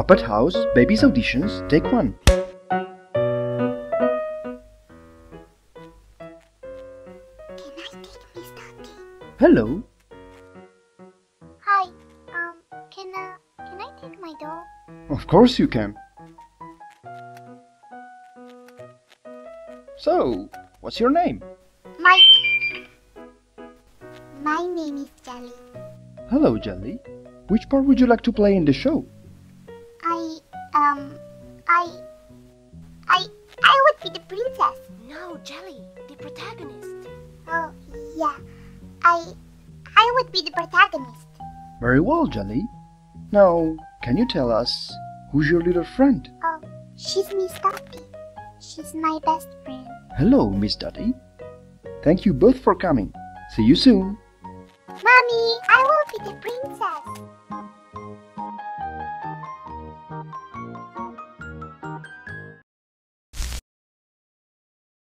Puppet House Babies Auditions, take one. Can I take Miss Dottie? Hello. Hi. Um, can uh, can I take my doll? Of course you can. So, what's your name? My My name is Jelly. Hello, Jelly. Which part would you like to play in the show? I um I I I would be the princess. No, Jelly, the protagonist. Oh yeah. I I would be the protagonist. Very well, Jelly. Now, can you tell us who's your little friend? Oh, she's Miss Dottie. She's my best friend. Hello, Miss Dottie. Thank you both for coming. See you soon. Mommy, I will be the princess.